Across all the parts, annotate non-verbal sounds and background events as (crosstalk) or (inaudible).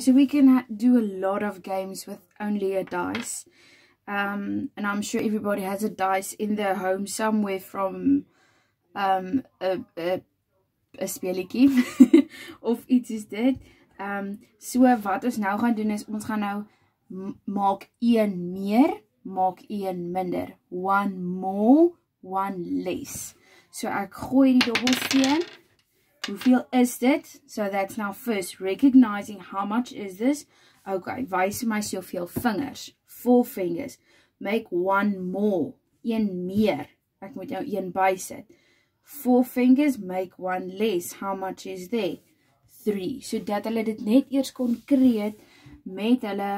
So we can do a lot of games with only a dice. Um, and I'm sure everybody has a dice in their home somewhere from um, a, a, a speelietjie (laughs) of iets is dit. Um, so wat ons nou gaan doen is, ons gaan nou maak 1 meer, maak 1 minder. 1 more, 1 less. So ek gooi die dobbelsteen. Hoeveel is dit? So that's now first recognizing how much is this. Okay, wys my soveel vingers four fingers. Make one more. Een meer. Ek moet nou een bysit. Four fingers make one less. How much is there? Three. So dat hulle dit net eers konkreet met hulle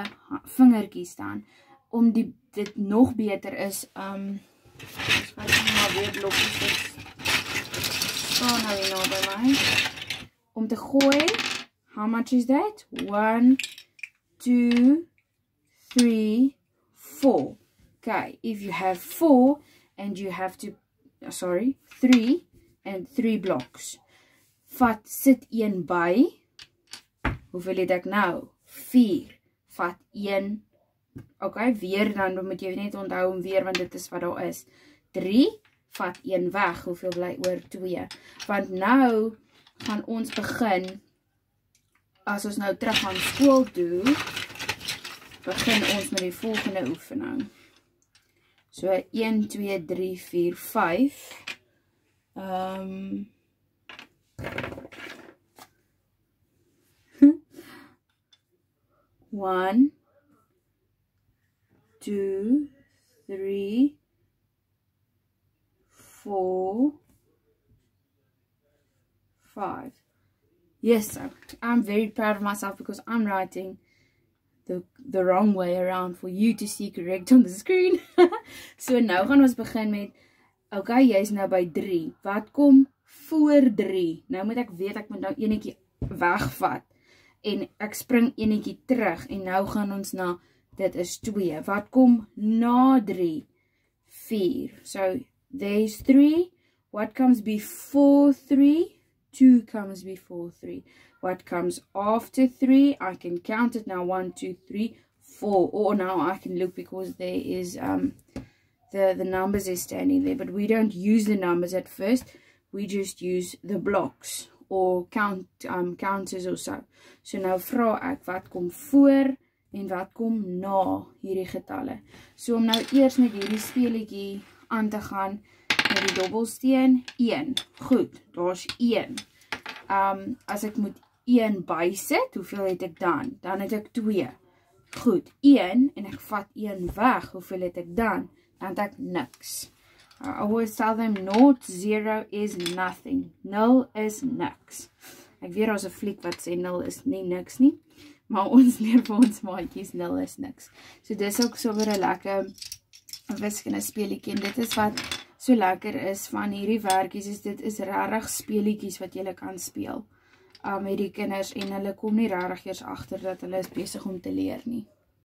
vingertjies staan. Om die, dit nog beter is, um, ek maar weer blokkies Staan nou hier nou by my. Om te gooi, how much is that? One, two, three, four. Okay, if you have four and you have to, uh, sorry, three and three blocks. Vat, sit een by. Hoeveel het ek nou? Vier. Vat een. Okay, weer dan, moet jy net onthou om weer, want dit is wat daar is. Vat een weg. Hoeveel bly oor twee? Want nou gaan ons begin, as ons nou terug gaan school toe, begin ons met die volgende oefening. So 1 2 3 4 5. Ehm um, (laughs) One, two, three, four, five. Yes, I'm very proud of myself because I'm writing the the wrong way around for you to see correct on the screen. (laughs) so nou gaan ons begin met okay, jy's nou by 3. Wat kom voor 3? Nou moet ek weet ek moet nou enetjie wegvat en ek spring enetjie terug en nou gaan ons na dit is 2. Wat kom na 3? 4. So there's 3. What comes before 3? 2 comes before 3. What comes after 3? I can count it now. 1, 2, 3, 4. Or now I can look because there is um, the, the numbers is standing there. But we don't use the numbers at first. We just use the blocks or count um, counters or so. So nou vra ek wat kom voor en wat kom na hierdie getalle. So om nou eers met hierdie speletjie aan te gaan met die dobbelsteen 1. Goed, daar's 1. Um as ek moet 1 bysit, hoeveel het ek dan? Dan het ek 2. Goed, 1 en ek vat 1 weg, hoeveel het ek dan? Dan het ek niks. I always tell them not, zero is nothing. Nul is niks. Ek weet daar's 'n fliek wat sê nul is nie niks nie, maar (laughs) ons leer vir ons maatjies nul is niks. So dis ook so 'n lekker wiskunde speletjie en dit is wat so lekker is van hierdie werkies is dit is regtig speletjies wat jy kan speel um, met die kinders en hulle kom nie rarig eers agter dat hulle besig om te leer nie.